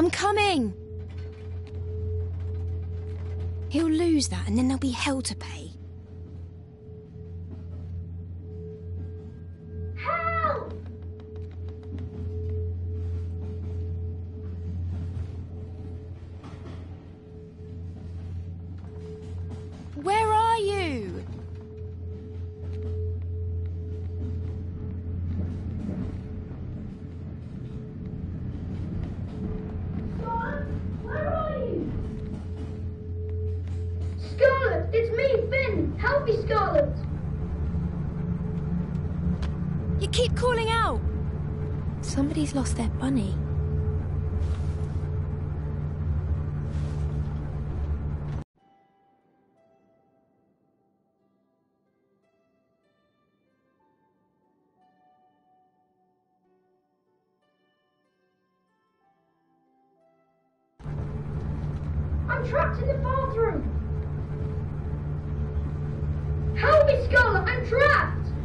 I'm coming! He'll lose that and then there'll be hell to pay. Help Scarlett. You keep calling out! Somebody's lost their bunny. I'm trapped in the bathroom. Help me, Scarlett. I'm trapped.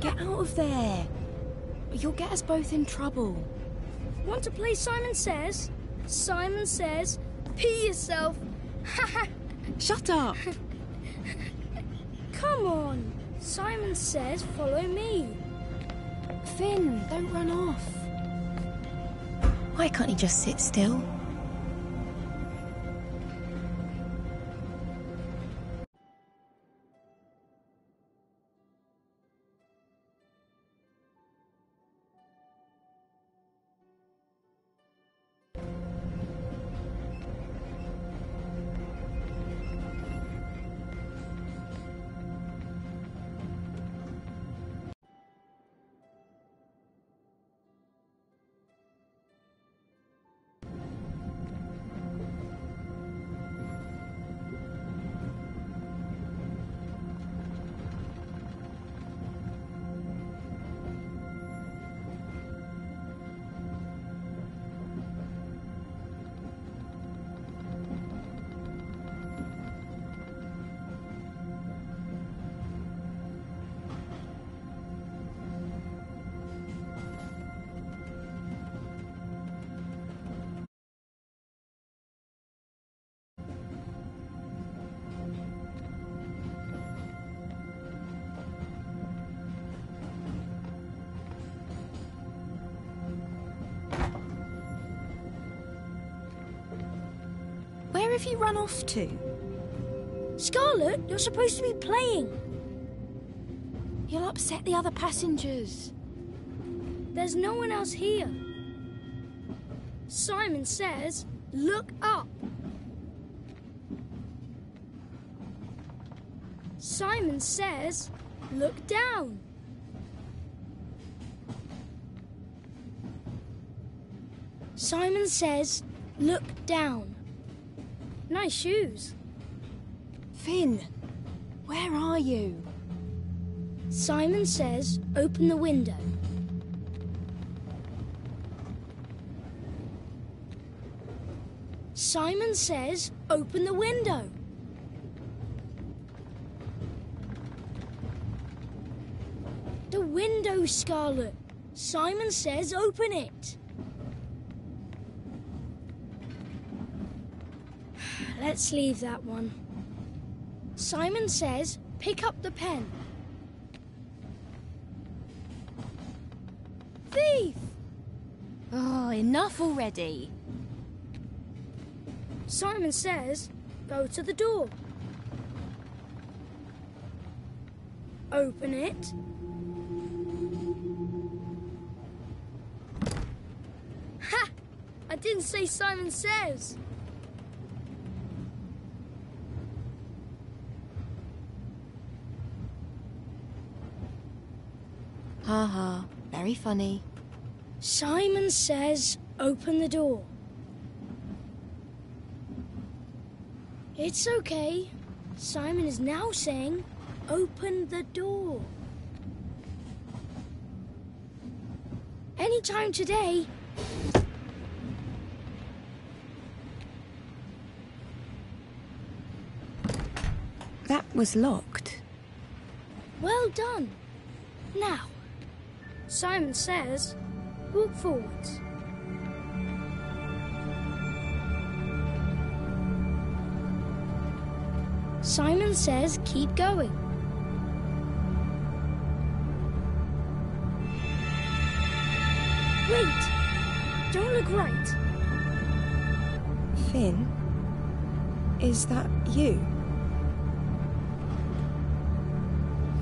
Get out of there! You'll get us both in trouble. Want to play Simon Says? Simon Says, pee yourself. Shut up! Come on. Simon Says, follow me. Finn, don't run off. Why can't he just sit still? Have you run off to? Scarlett, you're supposed to be playing. You'll upset the other passengers. There's no one else here. Simon says, look up. Simon says, look down. Simon says, look down. Nice shoes. Finn, where are you? Simon says, open the window. Simon says, open the window. The window, Scarlett. Simon says, open it. Let's leave that one. Simon says, pick up the pen. Thief! Oh, enough already. Simon says, go to the door. Open it. Ha! I didn't say Simon says. Ha ha. Very funny. Simon says, open the door. It's okay. Simon is now saying, open the door. Anytime today. That was locked. Well done. Now, Simon says, walk forwards. Simon says, keep going. Wait! Don't look right. Finn? Is that you?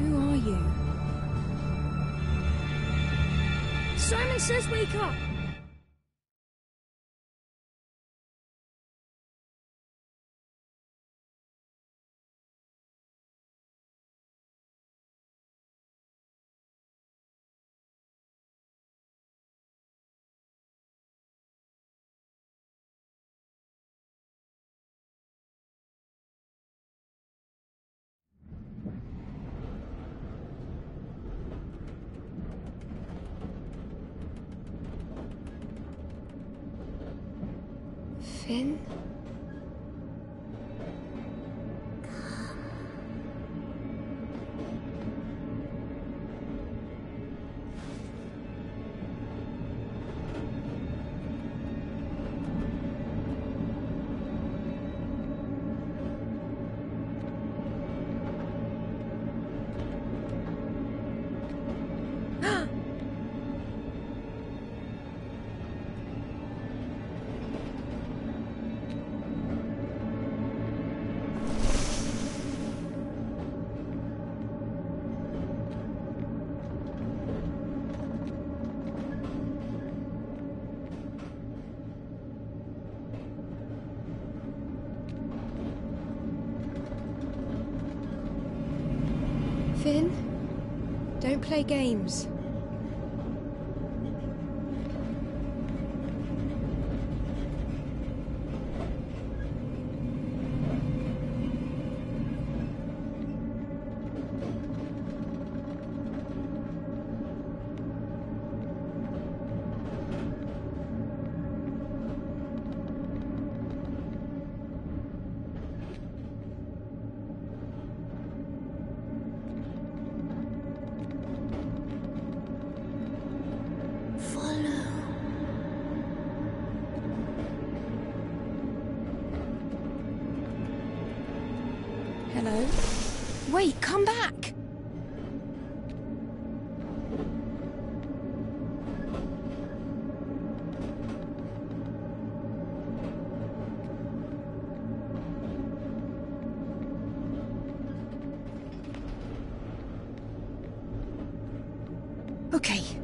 Who are you? Simon says, wake up. Finn? Finn? Don't play games. Wait, come back! Okay.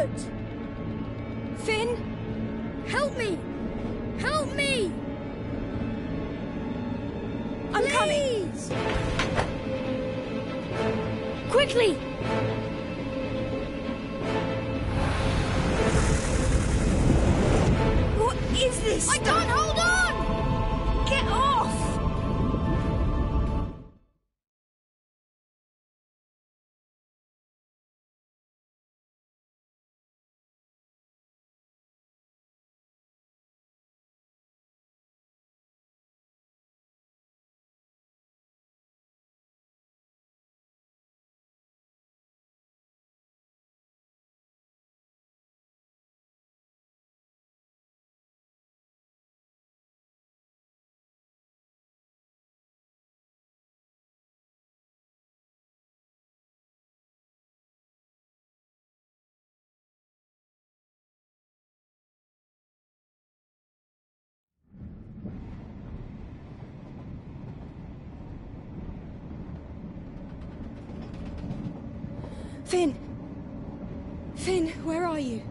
Scarlett! Finn? Help me! Help me! I'm coming! Please! Quickly! What is this? I can't hold Finn! Finn, where are you?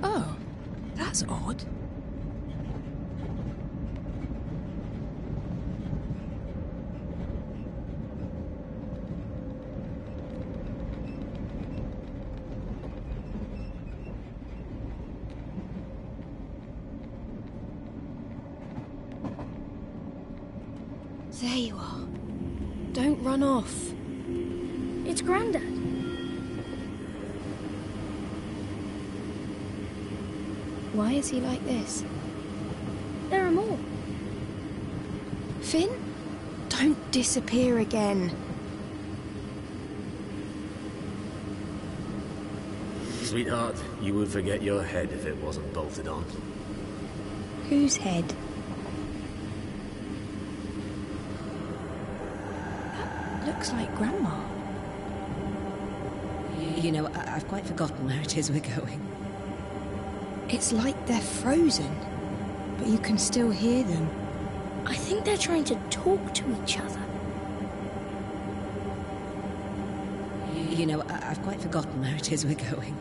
Oh, that's odd. There you are. Don't run off. It's Grandad. Why is he like this? There are more. Finn? Don't disappear again. Sweetheart, you would forget your head if it wasn't bolted on. Whose head? That looks like Grandma. You know, I- I've quite forgotten where it is we're going. It's like they're frozen, but you can still hear them. I think they're trying to talk to each other. You know, I- I've quite forgotten where it is we're going.